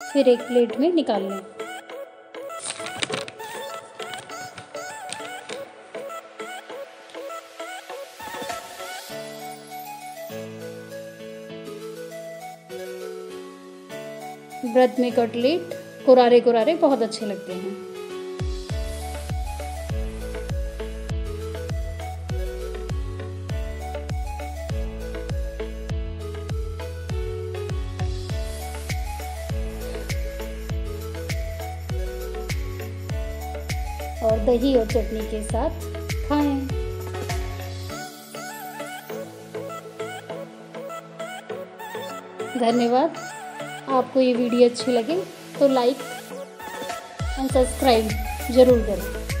फिर एक प्लेट में निकाल लें। व्रत में कटलेट कुरारे कुरारे बहुत अच्छे लगते हैं। और दही और चटनी के साथ खाएँ। धन्यवाद। आपको ये वीडियो अच्छी लगे तो लाइक एंड सब्सक्राइब ज़रूर करें।